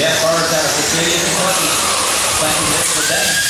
Yeah, first out of Cecilia, Kentucky. Thank you, for that.